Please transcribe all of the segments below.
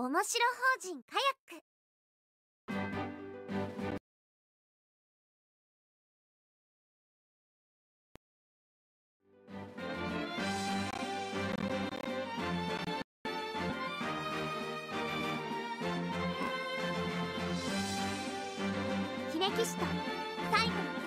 面白法人カヤック。最後の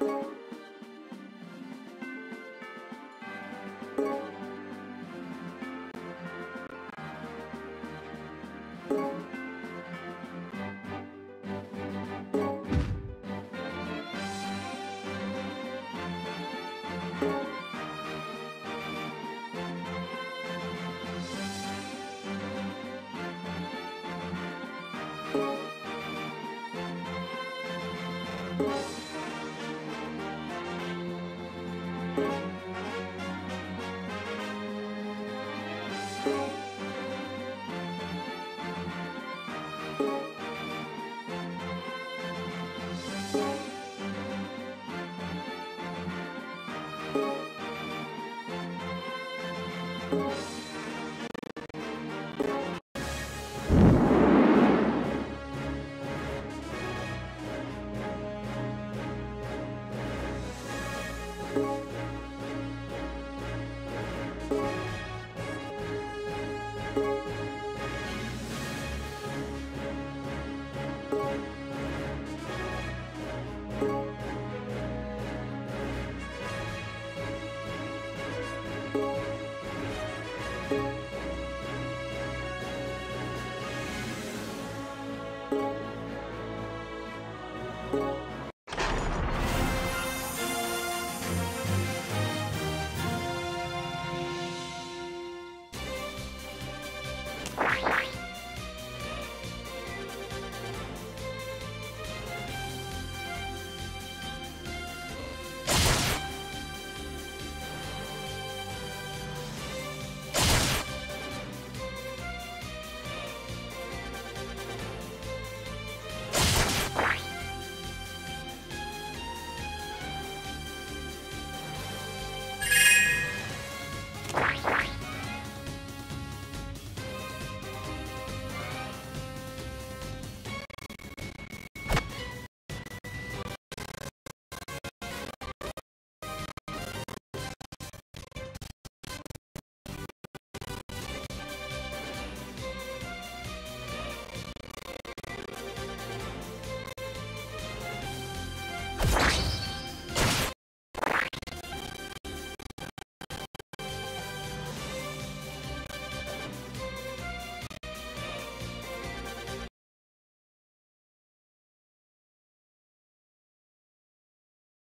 you Música